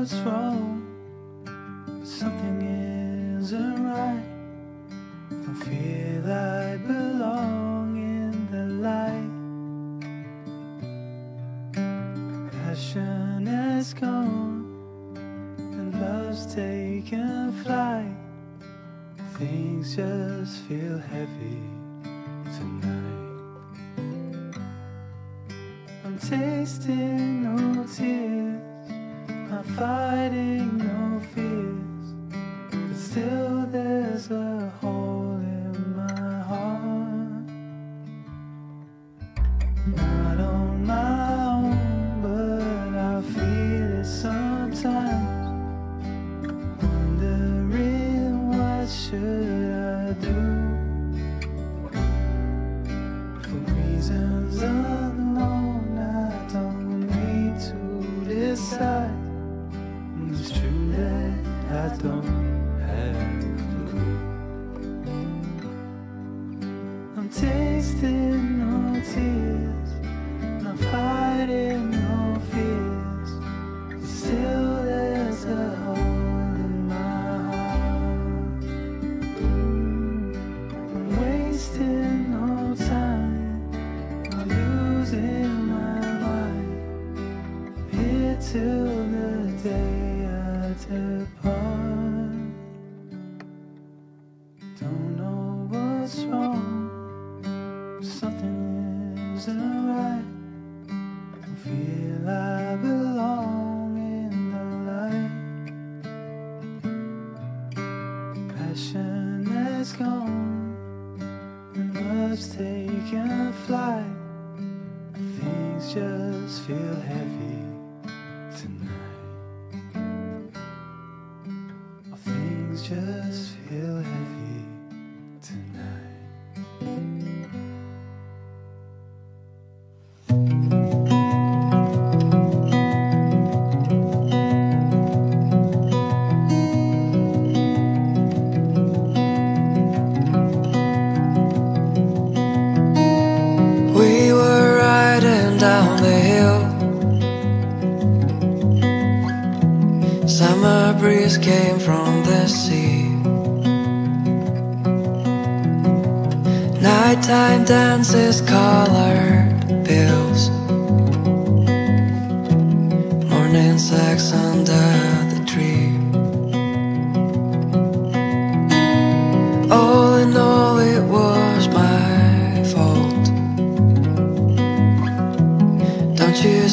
what's wrong. Something isn't right. Don't feel I belong in the light. Passion has gone and love's taken flight. Things just feel heavy tonight. I'm tasting no tears, I'm fighting no fears, but still there's a hole in my heart. Not on my own, but I feel it sometimes. Wondering what should I do for reasons unknown. I don't need to decide. Don't have a clue. I'm tasting no tears, I'm fighting no fears. Still, there's a hole in my heart. I'm wasting no time, I'm losing my mind. Here till the day I Passion has gone and love's taken flight. Things just feel heavy tonight. Things just down the hill. Summer breeze came from the sea. Nighttime dances, colored pills.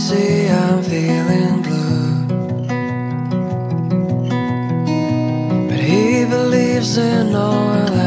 See I'm feeling blue? But he believes in all